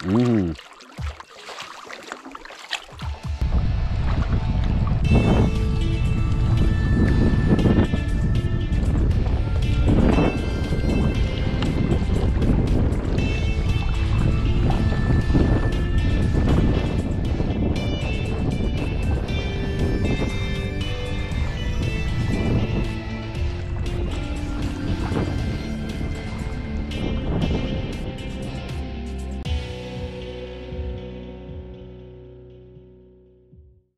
Mm.